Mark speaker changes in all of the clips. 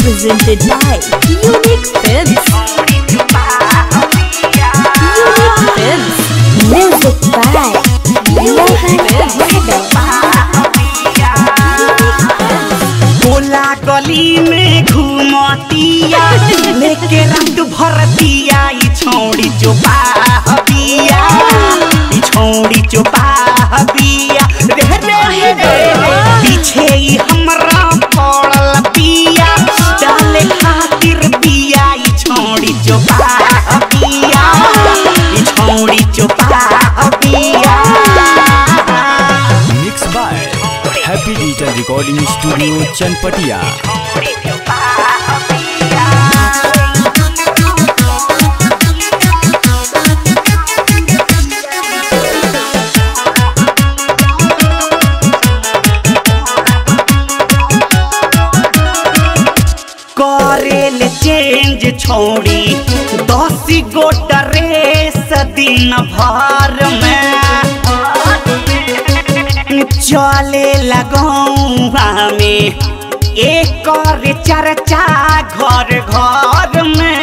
Speaker 1: presented by Unique Films. Unique Films.
Speaker 2: Music by Yadav.
Speaker 3: गली में घूमतिया लेके रात भर ई छौड़ी जो बाहबिया ई छौड़ी जो बाहबिया
Speaker 4: डिजिटल रिकॉर्डिंग स्टूडियो चनपटिया
Speaker 3: करेल चेंज छोड़ी दस गो ड्रेस दिन भर में। चले लगौआ एक चर्चा घर घर में।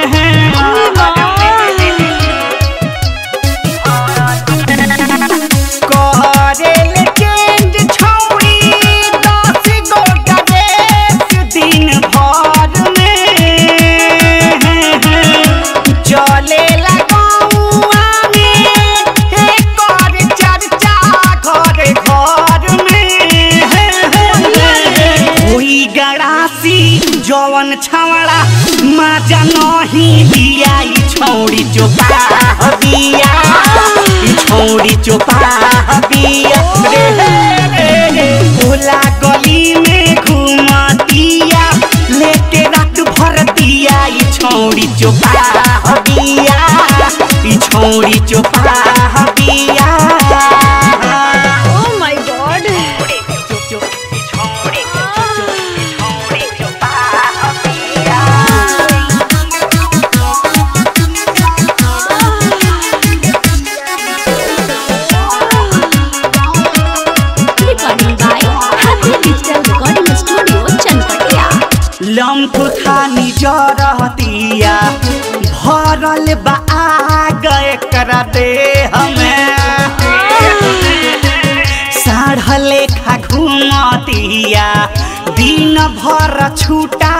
Speaker 3: जवन छवड़ा माजा नहीं दिया ई छौड़ी जो बिया। ई छौड़ी जो बिया। रे रे रे भोला गली में घुमतिया लेके रात भर दिया, ई छौड़ी जो बिया। ई छौड़ी जो बिया। लम्फ निज जरतिया भरल बा गए कर दे लेखा घूमतिया। दिन भर छूटा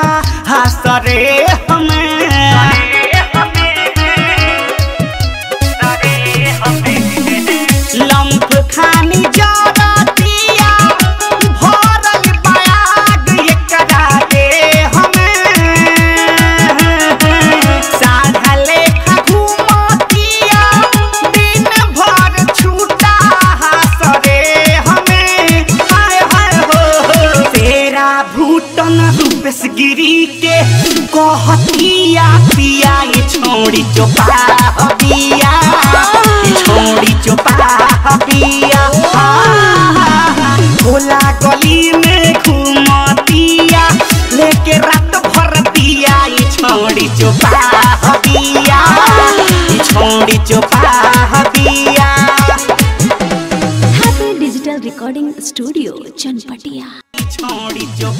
Speaker 3: हसरे हमें। रूपेश गिरी के कहतिया पिया ये छोड़ी चोपा बिया ये छोड़ी चोपा बिया भोला गली में घूमतिया लेके रात भर दिया ये छोड़ी चोपा बिया ये छोड़ी चोपा बिया
Speaker 1: Happy Digital Recording Studio,
Speaker 3: छोड़ी जो